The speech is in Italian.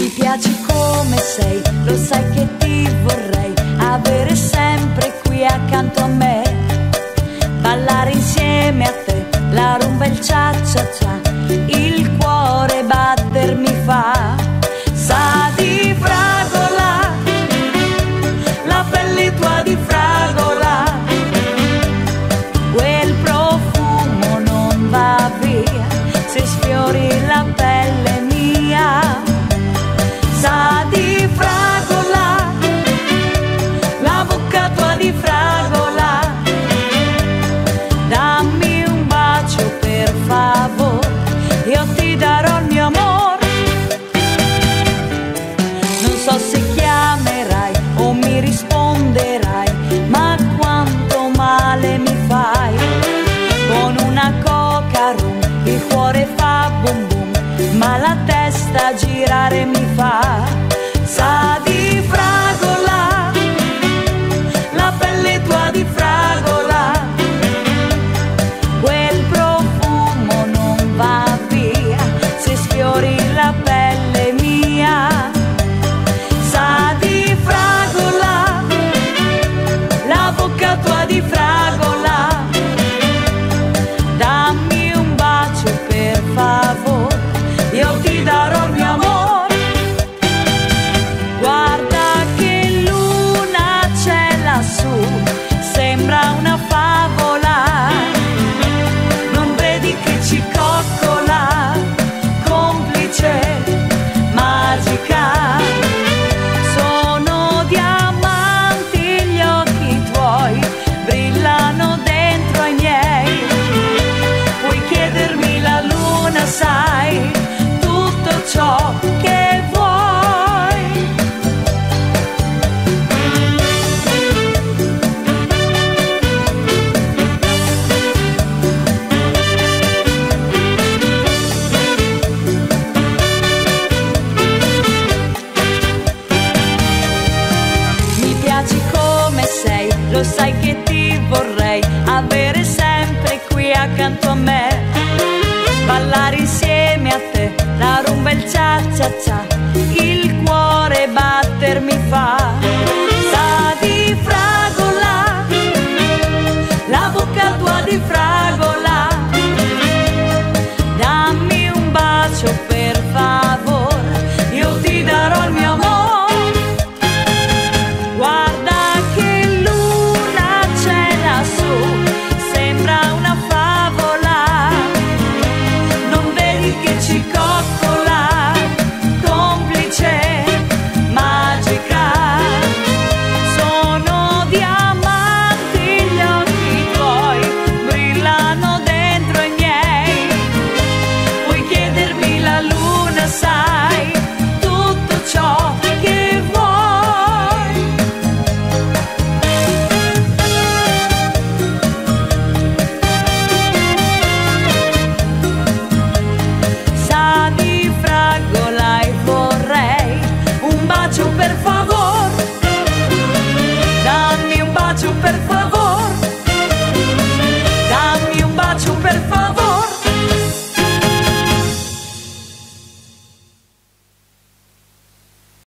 piaci come sei, lo sai che ti vorrei avere sempre qui accanto a me. Ballare insieme a te, la rumba e il cia cia cia, fai. Con una coca rum, il cuore fa bum bum, ma la testa girare mi fa. Lo sai che ti vorrei avere sempre qui accanto a me. Ballare insieme a te, la rumba e il cia cia cia, il cuore batter mi fa.